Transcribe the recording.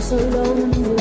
was alone